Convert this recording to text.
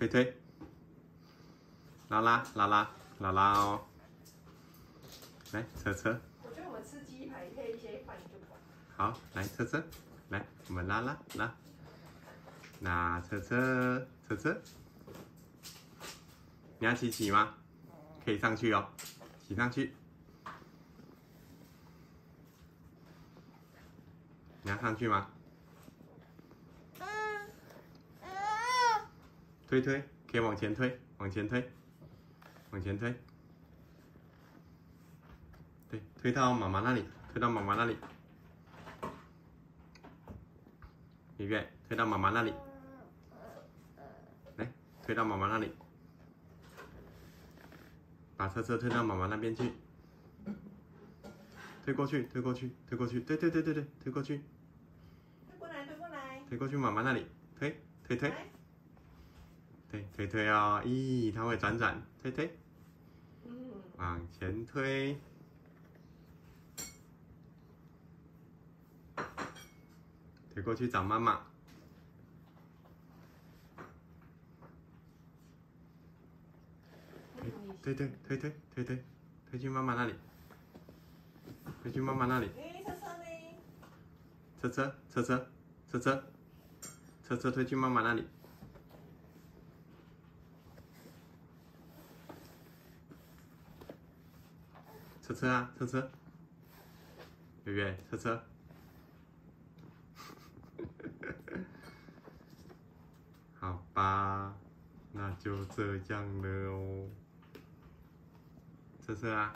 推推，拉拉拉拉拉拉哦，来车车，我觉得我们吃鸡排配一些饭就饱。好，来车车，来我们拉拉拉，那车车车车，你要骑骑吗？可以上去哦，骑上去。你要上去吗？推推，可以往前推，往前推，往前推。对，推到妈妈那里，推到妈妈那里。圆圆，推到妈妈那里。来，推到妈妈那里。把车车推到妈妈那边去。推过去，推过去，推过去，对对对对对，推过去，推过来，推过来。推过去妈妈那里，推推推，来，对推推哦，咦，它会转转，推推，嗯，往前推，推过去找妈妈，推推推推推推，推去妈妈那里，推去妈妈那里。车车车车车车车车推去妈妈那里。车车啊，车车，圆圆，车车。好吧，那就这样了哦。车车啊。